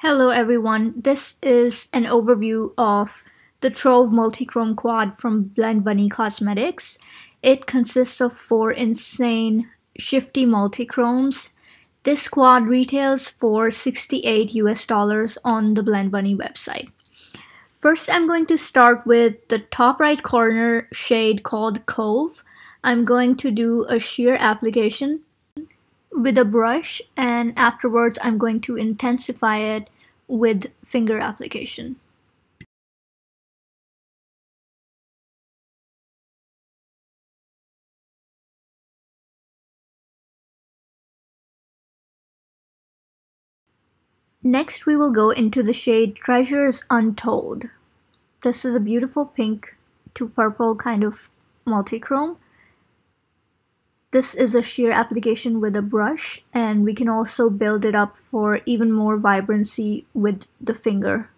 Hello everyone, this is an overview of the Trove Multichrome Quad from Blend Bunny Cosmetics. It consists of four insane shifty multichromes. This quad retails for 68 US dollars on the Blend Bunny website. First, I'm going to start with the top right corner shade called Cove. I'm going to do a sheer application with a brush and afterwards I'm going to intensify it with finger application. Next we will go into the shade Treasures Untold. This is a beautiful pink to purple kind of multichrome this is a sheer application with a brush and we can also build it up for even more vibrancy with the finger.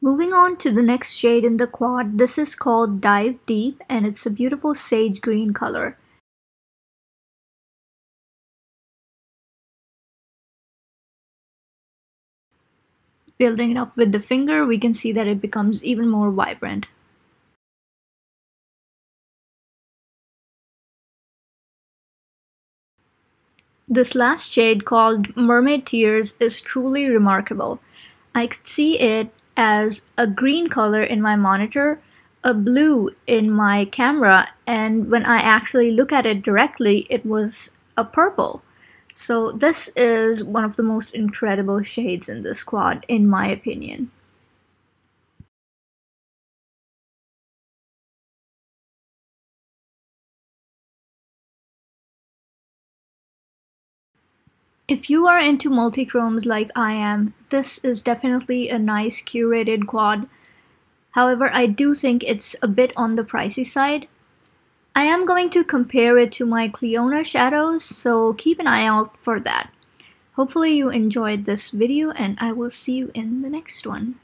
Moving on to the next shade in the quad, this is called Dive Deep and it's a beautiful sage green color. Building it up with the finger, we can see that it becomes even more vibrant. This last shade called Mermaid Tears is truly remarkable. I could see it as a green color in my monitor, a blue in my camera, and when I actually look at it directly, it was a purple. So this is one of the most incredible shades in this quad, in my opinion. If you are into multichromes like I am, this is definitely a nice curated quad. However, I do think it's a bit on the pricey side. I am going to compare it to my Clionadh shadows, so keep an eye out for that. Hopefully you enjoyed this video and I will see you in the next one.